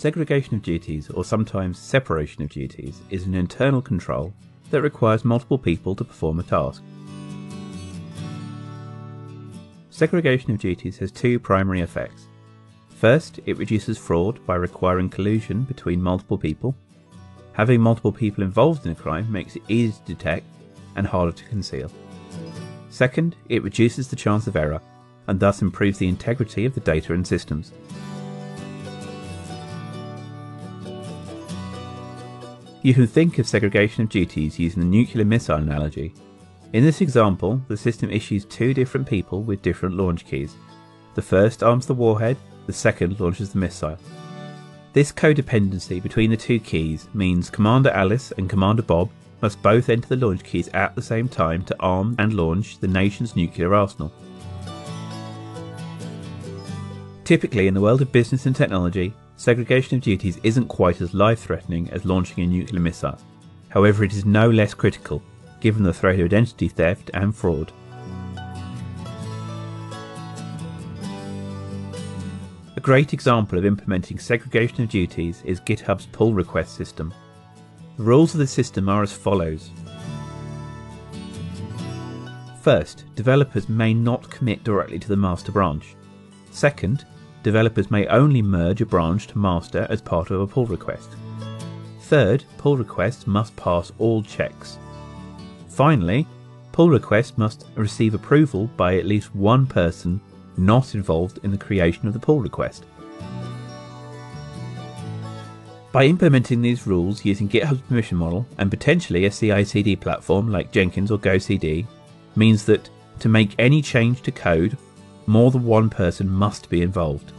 Segregation of duties, or sometimes separation of duties, is an internal control that requires multiple people to perform a task. Segregation of duties has two primary effects. First, it reduces fraud by requiring collusion between multiple people. Having multiple people involved in a crime makes it easier to detect and harder to conceal. Second, it reduces the chance of error and thus improves the integrity of the data and systems. You can think of segregation of duties using the nuclear missile analogy. In this example, the system issues two different people with different launch keys. The first arms the warhead, the second launches the missile. This codependency between the two keys means Commander Alice and Commander Bob must both enter the launch keys at the same time to arm and launch the nation's nuclear arsenal. Typically, in the world of business and technology, segregation of duties isn't quite as life threatening as launching a nuclear missile. However, it is no less critical, given the threat of identity theft and fraud. A great example of implementing segregation of duties is GitHub's pull request system. The rules of the system are as follows. First, developers may not commit directly to the master branch. Second, developers may only merge a branch to master as part of a pull request. Third, pull requests must pass all checks. Finally, pull requests must receive approval by at least one person not involved in the creation of the pull request. By implementing these rules using GitHub's permission model and potentially a CI/CD platform like Jenkins or GoCD means that to make any change to code more than one person must be involved.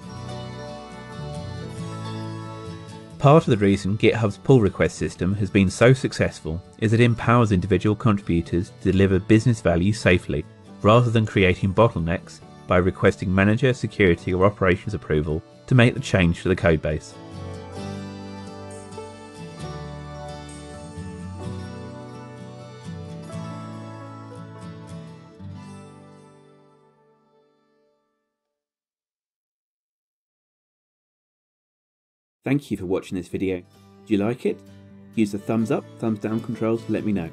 Part of the reason GitHub's pull request system has been so successful is it empowers individual contributors to deliver business value safely, rather than creating bottlenecks by requesting manager, security, or operations approval to make the change to the codebase. Thank you for watching this video. Do you like it? Use the thumbs up, thumbs down controls to let me know.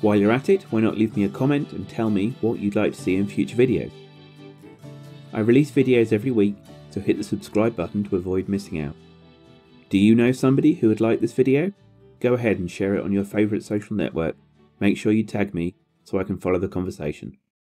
While you're at it, why not leave me a comment and tell me what you'd like to see in future videos. I release videos every week, so hit the subscribe button to avoid missing out. Do you know somebody who would like this video? Go ahead and share it on your favourite social network. Make sure you tag me so I can follow the conversation.